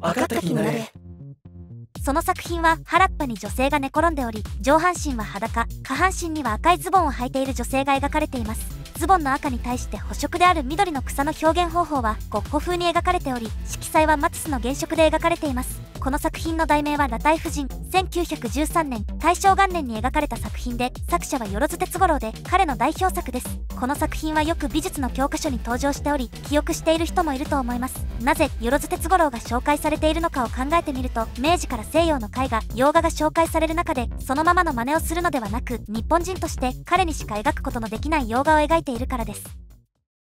分かった気になれ。その作品は原っぱに女性が寝転んでおり上半身は裸下半身には赤いズボンを履いている女性が描かれています。ズボンの赤に対して補色である緑の草の表現方法はゴッホ風に描かれており色彩はマティスの原色で描かれています。この作品の題名は裸体婦人1913年大正元年に描かれた作品で作者はよろず哲五郎で彼の代表作です。この作品はよく美術の教科書に登場しており記憶している人もいると思います。なぜよろず哲五郎が紹介されているのかを考えてみると明治から西洋の絵画洋画が紹介される中でそのままの真似をするのではなく日本人として彼にしか描くことのできない洋画を描いてているからです。